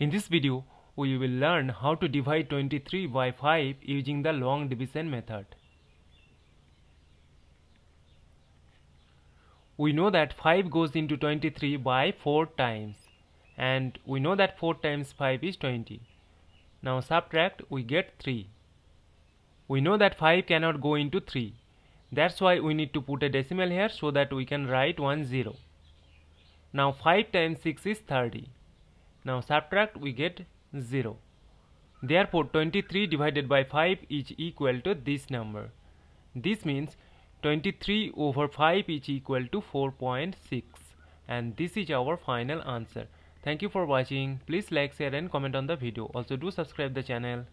In this video, we will learn how to divide 23 by 5 using the long division method. We know that 5 goes into 23 by 4 times and we know that 4 times 5 is 20. Now subtract we get 3. We know that 5 cannot go into 3. That's why we need to put a decimal here so that we can write 1 0. Now 5 times 6 is 30. Now subtract we get 0. Therefore 23 divided by 5 is equal to this number. This means 23 over 5 is equal to 4.6 and this is our final answer. Thank you for watching. Please like, share and comment on the video. Also do subscribe the channel.